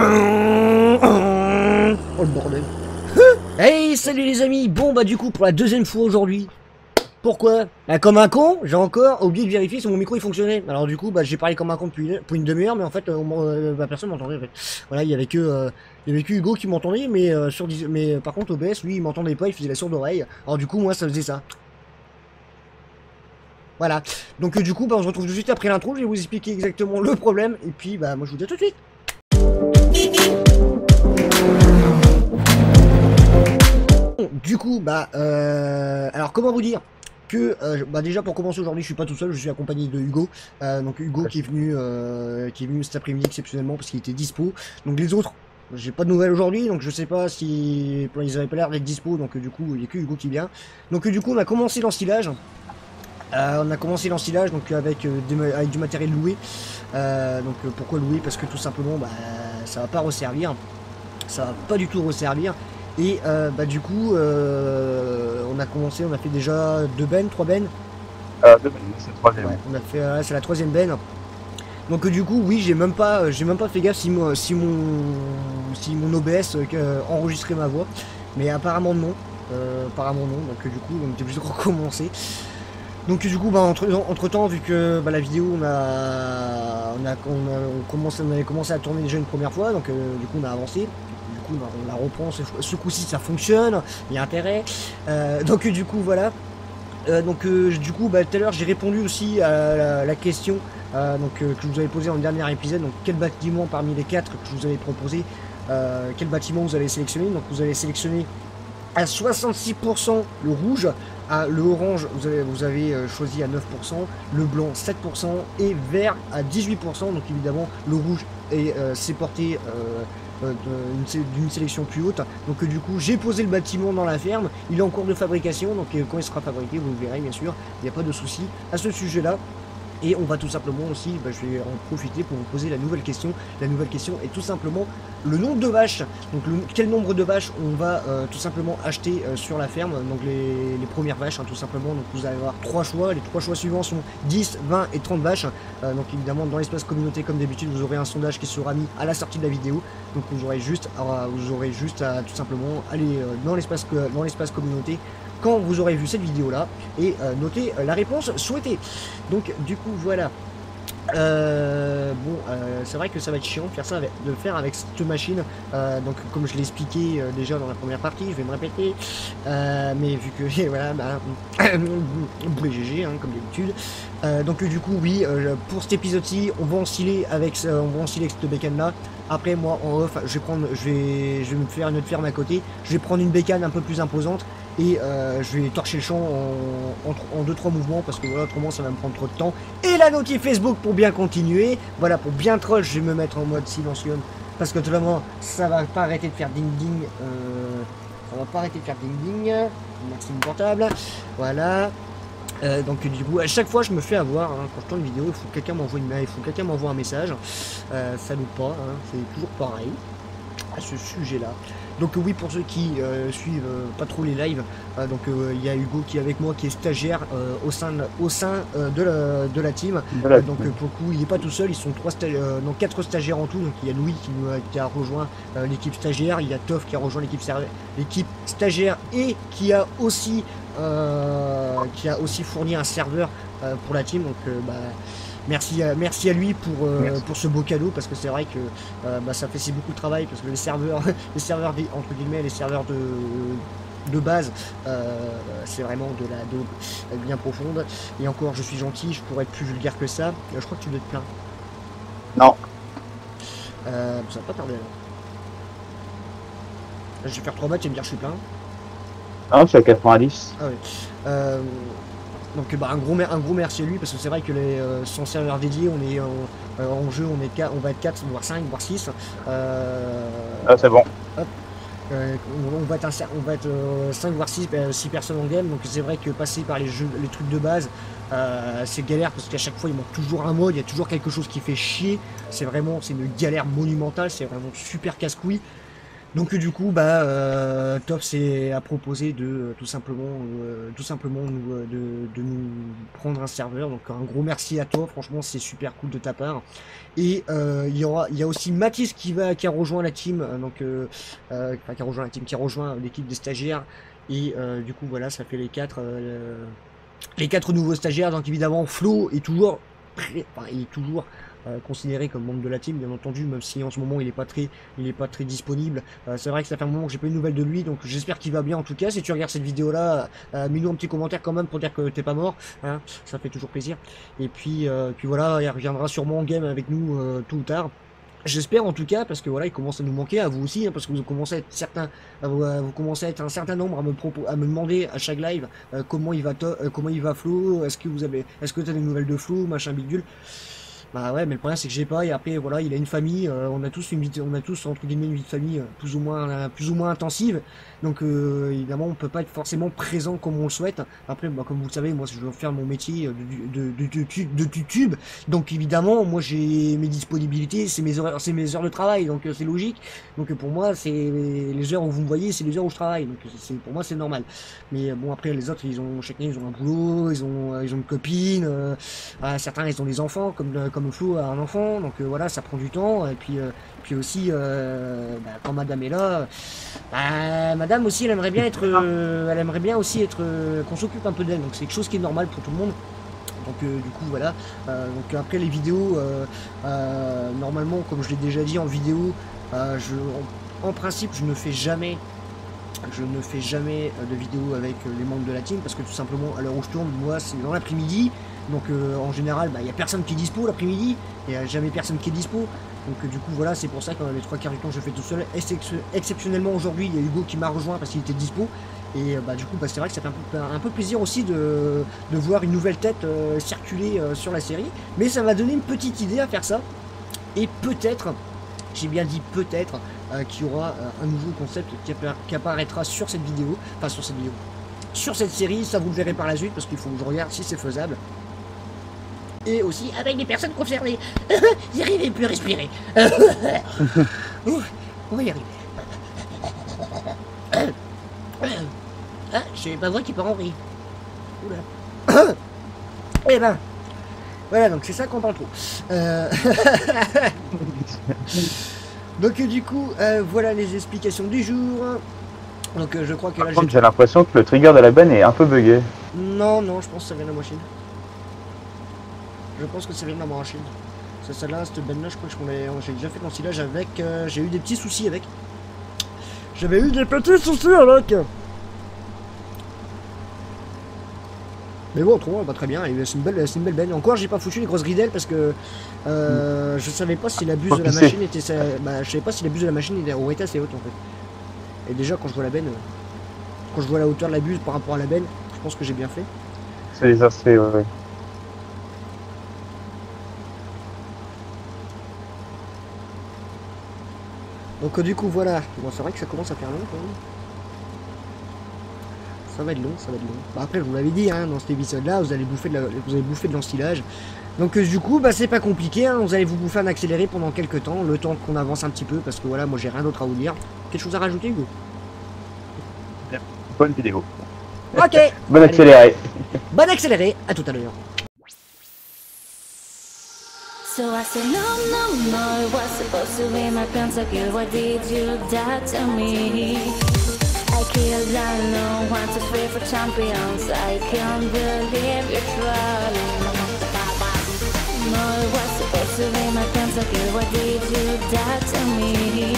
Oh le bordel. hey, salut les amis. Bon bah du coup pour la deuxième fois aujourd'hui. Pourquoi? Bah comme un con, j'ai encore oublié de vérifier si mon micro il fonctionnait. Alors du coup bah j'ai parlé comme un con depuis une, demi-heure, mais en fait euh, euh, bah, personne m'entendait en fait. Voilà, il y avait que euh, il y avait que Hugo qui m'entendait, mais sur mais par contre OBS lui il m'entendait pas, il faisait la sourde oreille. Alors du coup moi ça faisait ça. Voilà. Donc du coup bah on se retrouve tout de suite après l'intro, je vais vous expliquer exactement le problème et puis bah moi je vous dis à tout de suite. Du coup, bah, euh, alors comment vous dire que, euh, bah déjà pour commencer aujourd'hui, je suis pas tout seul, je suis accompagné de Hugo, euh, donc Hugo qui est venu, qui est venu cet après-midi exceptionnellement parce qu'il était dispo. Donc les autres, j'ai pas de nouvelles aujourd'hui, donc je sais pas si ils avaient pas l'air d'être dispo, donc du coup il y a que Hugo qui vient. Donc du coup on a commencé l'ensilage. on a commencé l'ensilage donc avec, avec du matériel loué. donc pourquoi louer? Parce que tout simplement bah, ça va pas resservir. Ça va pas du tout resservir. Et euh, bah, du coup, euh, on a commencé, on a fait déjà deux bennes, trois bennes. Euh, deux bennes, c'est la troisième. on a fait, c'est la troisième benne. Donc du coup, oui, j'ai même pas, j'ai même pas fait gaffe si, mon, si mon, si mon OBS enregistrait ma voix, mais apparemment non, apparemment non. Donc du coup, on était obligé de recommencer. Donc du coup, bah, entre, entre temps, vu que bah, la vidéo, on a, on a, on, commencé, on avait commencé à tourner déjà une première fois, donc du coup, on a avancé on la reprend, ce, coup-ci ça fonctionne, il y a intérêt. Euh, donc du coup voilà. Euh, donc euh, du coup bah, tout à l'heure j'ai répondu aussi à la, question donc, que je vous avais posée dans le dernier épisode. Donc quel bâtiment parmi les quatre que je vous avais proposé, quel bâtiment vous avez sélectionné? Donc vous avez sélectionné à 66% le rouge, à le orange vous avez, avez choisi à 9%, le blanc 7% et vert à 18%. Donc évidemment le rouge s'est porté euh, d'une sélection plus haute. Donc euh, du coup j'ai posé le bâtiment dans la ferme, il est en cours de fabrication, donc euh, quand il sera fabriqué vous le verrez bien sûr, il n'y a pas de souci à ce sujet là. Et on va tout simplement aussi, bah, je vais en profiter pour vous poser la nouvelle question. La nouvelle question est tout simplement le nombre de vaches. Donc quel nombre de vaches on va euh, tout simplement acheter euh, sur la ferme. Donc les, premières vaches, hein, tout simplement. Donc vous allez avoir trois choix. Les trois choix suivants sont 10, 20 et 30 vaches. Euh, donc évidemment dans l'espace communauté comme d'habitude vous aurez un sondage qui sera mis à la sortie de la vidéo. Donc vous aurez juste à, vous aurez juste tout simplement aller dans l'espace communauté quand vous aurez vu cette vidéo là et euh, noter euh, la réponse souhaitée. Donc du coup voilà. Euh, bon, c'est vrai que ça va être chiant de faire ça avec, de faire avec cette machine. donc, comme je l'ai expliqué déjà dans la première partie, je vais me répéter. mais vu que voilà, bah, GG hein, comme d'habitude. donc du coup, oui, pour cet épisode-ci, on va ensiler avec, on va cette bécane là. Après, moi en off, je vais prendre, je vais, je vais me faire une autre ferme à côté. Je vais prendre une bécane un peu plus imposante et euh, je vais torcher le champ en 2-3 mouvements parce que voilà, autrement ça va me prendre trop de temps. Et la notif Facebook pour bien continuer. Voilà, pour bien troll, je vais me mettre en mode silencieux parce que tout moment ça va pas arrêter de faire ding ding. Euh, ça va pas arrêter de faire ding ding. Merci mon portable. Voilà. Euh, donc du coup à chaque fois je me fais avoir hein, quand je tourne une vidéo il faut que quelqu'un m'envoie une mail, il faut que quelqu'un m'envoie un message ça loupe pas, hein, c'est toujours pareil à ce sujet là donc oui, pour ceux qui euh, suivent euh, pas trop les lives, euh, donc il y a Hugo qui est avec moi, qui est stagiaire au sein, au sein de, la, de la team. donc pour le coup, il n'est pas tout seul, ils sont trois non, quatre stagiaires en tout. Donc il y a Louis qui, qui a rejoint l'équipe stagiaire, il y a Toff qui a rejoint l'équipe l'équipe stagiaire et qui a aussi qui a aussi fourni un serveur pour la team. Donc bah, Merci à, merci à lui pour, euh, pour ce beau cadeau parce que c'est vrai que euh, bah, ça fait beaucoup de travail parce que les serveurs, les serveurs entre guillemets, les serveurs de, de base, euh, c'est vraiment de la daube bien profonde. Et encore, je suis gentil, je pourrais être plus vulgaire que ça. Je crois que tu dois être plein. Non. ça va pas tarder alors. Je vais faire 3 matchs et me dire je suis plein. Non, je suis à 90. Ah oui. Donc bah, un, gros, un gros merci à lui parce que c'est vrai que les, euh, son serveur dédié, on est euh, en jeu, on, est on va être 4, voire 5, voire 6. Euh, ah c'est bon. on va être, on va être 5 voire 6, 6, personnes en game, donc c'est vrai que passer par les, jeux, les trucs de base, c'est galère parce qu'à chaque fois il manque toujours un mode, il y a toujours quelque chose qui fait chier. C'est vraiment c'est une galère monumentale, c'est vraiment super casse-couille. Donc du coup, bah, euh, Top s'est à proposer de euh, tout simplement, euh, tout simplement nous, de, nous prendre un serveur. Donc un gros merci à toi. Franchement, c'est super cool de ta part. Et il y aura, il y a aussi Mathis qui va, qui a rejoint la team. Donc, enfin, qui a rejoint la team, qui a rejoint l'équipe des stagiaires. Et du coup, voilà, ça fait les quatre, les quatre nouveaux stagiaires. Donc évidemment, Flo est toujours, enfin, il est toujours euh, considéré comme membre de la team, bien entendu, même si en ce moment il est pas très, il est pas très disponible. Euh, c'est vrai que ça fait un moment que j'ai pas eu de nouvelles de lui, donc j'espère qu'il va bien en tout cas. Si tu regardes cette vidéo là, euh, mets-nous un petit commentaire quand même pour dire que t'es pas mort, hein, ça fait toujours plaisir. Et puis, euh, puis voilà, il reviendra sûrement en game avec nous euh, tôt ou tard. J'espère en tout cas parce que voilà il commence à nous manquer à vous aussi hein, parce que vous commencez à être certains vous, vous commencez à être un certain nombre à me propos à me demander à chaque live euh, comment il va euh, comment il va Flo est-ce que vous avez est-ce que tu as des nouvelles de Flo machin bidule bah ouais mais le problème c'est que j'ai pas et après voilà il a une famille euh, on a tous une vie on a tous entre guillemets une vie de famille euh, plus ou moins euh, plus ou moins intensive. Donc euh, évidemment on peut pas être forcément présent comme on le souhaite. Après bah, comme vous le savez moi je veux faire mon métier euh, de, de, de, de, tu- de YouTube donc évidemment moi j'ai mes disponibilités c'est mes horaires c'est mes heures de travail donc c'est logique. Donc pour moi c'est les heures où vous me voyez c'est les heures où je travaille. Donc c'est pour moi c'est normal. Mais bon après les autres ils ont chacun ils ont un boulot ils ont ils ont une copine certains ils ont des enfants comme comme Flo a un enfant donc euh, voilà ça prend du temps et puis euh, puis aussi euh, bah, quand madame est là bah, madame aussi elle aimerait bien être euh, elle aimerait bien aussi être qu'on s'occupe un peu d'elle donc c'est quelque chose qui est normal pour tout le monde. Donc euh, du coup voilà Euh, donc après les vidéos euh, normalement comme je l'ai déjà dit en vidéo je en, en principe je ne fais jamais je ne fais jamais de vidéo avec les membres de la team parce que tout simplement à l'heure où je tourne moi c'est dans l'après-midi donc euh, en général bah, il n'y a personne qui est dispo l'après-midi il n'y a jamais personne qui est dispo. Donc euh, du coup voilà c'est pour ça que euh, les trois quarts du temps je fais tout seul. Excep- exceptionnellement aujourd'hui il y a Hugo qui m'a rejoint parce qu'il était dispo. Et euh, bah du coup bah, c'est vrai que ça fait un peu, plaisir aussi de, voir une nouvelle tête circuler sur la série. Mais ça m'a donné une petite idée à faire ça. Et peut-être j'ai bien dit peut-être qu'il y aura un nouveau concept qui, qui apparaîtra sur cette vidéo. Enfin sur cette vidéo. Sur cette série ça vous le verrez par la suite parce qu'il faut que je regarde si c'est faisable et aussi avec les personnes concernées j'y arrive plus à respirer on va y arriver ah j'ai ma voix qui part en rire Oula. eh ben voilà donc c'est ça qu'on parle trop Euh, donc du coup euh, voilà les explications du jour donc euh, je crois que là Par j'ai l'impression que le trigger de la benne est un peu bugué. non, non, je pense que ça vient de la machine. Je pense que ça vient de la machine. Ça, celle-là, cette benne-là, je crois que j'ai déjà fait l'ensilage avec. euh, j'ai eu des petits soucis avec. J'avais eu des petits soucis avec. Mais bon, autrement, va très bien. C'est une belle, c'est une belle benne. Encore, j'ai pas foutu les grosses ridelles parce que euh, je savais pas si la buse de la machine était. sa- Bah, je savais pas si la buse de la machine était- aurait été assez haute en fait. Et déjà, quand je vois la benne, quand je vois la hauteur de la buse par rapport à la benne, je pense que j'ai bien fait. C'est les aspects, ouais, Donc euh, du coup voilà, bon c'est vrai que ça commence à faire long quand même. Ça va être long, ça va être long. Bah, après je vous l'avais dit, hein, dans cet épisode là, vous allez bouffer de la- vous allez bouffer de l'enstillage. Donc euh, du coup bah c'est pas compliqué, hein, vous allez vous bouffer un accéléré pendant quelques temps, le temps qu'on avance un petit peu, parce que voilà, moi j'ai rien d'autre à vous dire. Quelque chose à rajouter Hugo? Bonne vidéo. Ok Bonne accélérée. Bon accéléré, à tout à l'heure. So I said, no, no, no, it was supposed to be my pentakill. Why did you die to me? I killed, I know, one, two, three for champions. I can't believe you're trolling. No, it was supposed to be my pentakill. Why did you die to me?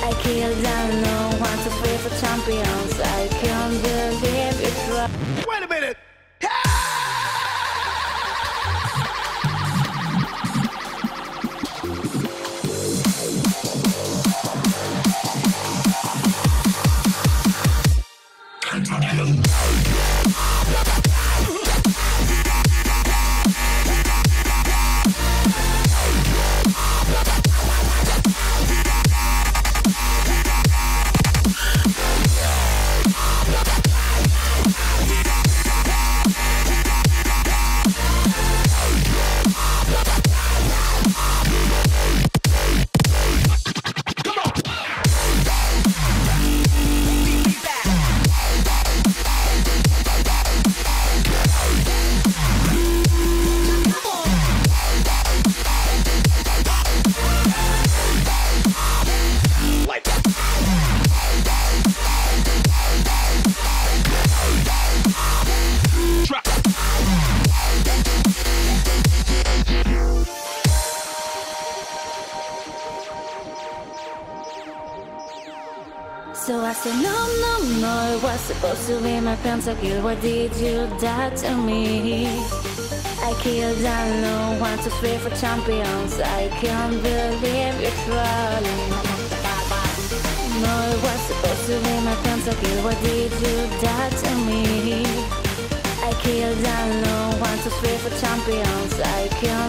I killed, I know, one, two, three for champions. I can't believe you're trolling. Wait a minute! So I said, no, no, no, it was supposed to be my pentakill. Why did you die to me? I killed alone, one, two, three for champions. I can't believe you're trolling. No, it was supposed to be my pentakill. Why did you die to me? I killed alone, one, two, three for champions. I can't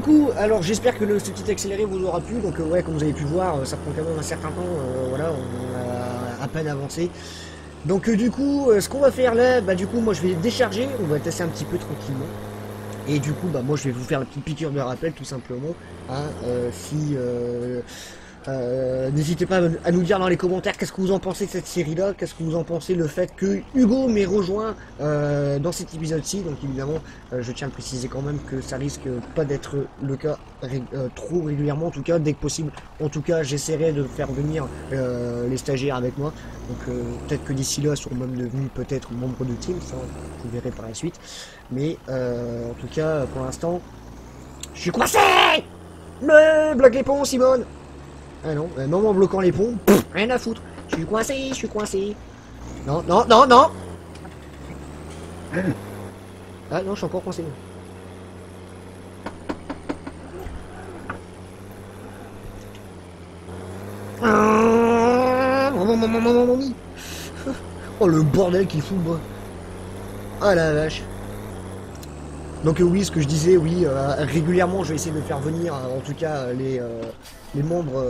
du coup, alors j'espère que le, ce petit accéléré vous aura plu. Donc euh, ouais, comme vous avez pu voir, euh, ça prend quand même un certain temps. euh, voilà, on a à peine avancé. Donc du coup, ce qu'on va faire là, bah du coup, moi je vais décharger. On va tester un petit peu tranquillement. Et du coup, bah moi je vais vous faire la petite piqûre de rappel tout simplement. hein, si euh, N'hésitez pas à nous dire dans les commentaires qu'est-ce que vous en pensez de cette série-là, qu'est-ce que vous en pensez le fait que Hugo m'ait rejoint euh, dans cet épisode-ci. Donc évidemment, euh, je tiens à préciser quand même que ça risque pas d'être le cas euh, trop régulièrement, en tout cas dès que possible. En tout cas, j'essaierai de faire venir euh, les stagiaires avec moi. Donc peut-être que d'ici là, seront même devenus peut-être membres de team, ça vous verrez par la suite. Mais en tout cas, pour l'instant, je suis coincé Me bloque les ponts, Simone Ah non, euh, même en bloquant les ponts, rien à foutre. Je suis coincé, je suis coincé. Non, non, non, non Ah non, je suis encore coincé. Ah. Oh le bordel qu'il fout moi. Ah la vache. Donc euh, oui, ce que je disais, oui, euh, régulièrement, je vais essayer de faire venir, euh, en tout cas, les, les membres,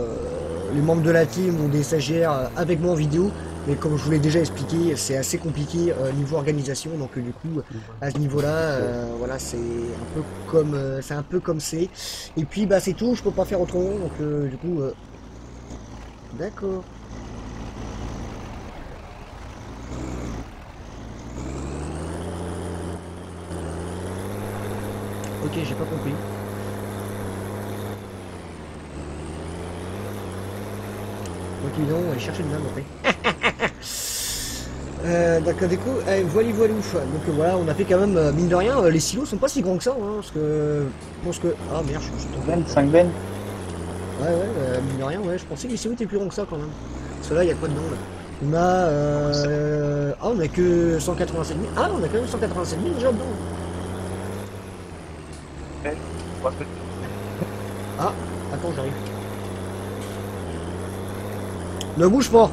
les membres de la team ou des stagiaires avec moi en vidéo. Mais comme je vous l'ai déjà expliqué, c'est assez compliqué niveau organisation. Donc du coup, à ce niveau-là, voilà, c'est un peu comme, c'est un peu comme c'est. Et puis bah c'est tout, je peux pas faire autrement. Donc du coup, d'accord. Ok, j'ai pas compris. Donc évidemment, on va aller chercher le même après. Euh, D'accord, du coup, euh, voilà, voilà ouf. Donc euh, voilà, on a fait quand même, euh, mine de rien, euh, les silos sont pas si grands que ça, hein, parce que je pense que... Ah merde, je suis tombé. 5 5 bennes Ouais, ouais, euh, mine de rien, ouais, je pensais que les silos étaient plus grands que ça quand même. Parce que là, il y a quoi dedans là? On a... Euh... Ah, on a que 187 000. Ah, on a quand même 187 000 déjà dedans. Ah, attends, j'arrive. Ne bouge pas.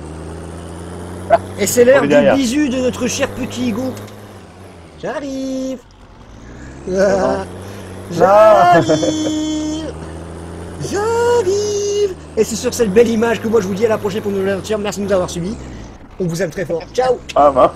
Et c'est l'heure du derrière. de notre cher petit Hugo. J'arrive. Ah, Ah. J'arrive. J'arrive. Et c'est sur cette belle image que moi je vous dis à la prochaine pour nous aventure. Merci de nous avoir suivis. On vous aime très fort. Ciao. Ah, bah.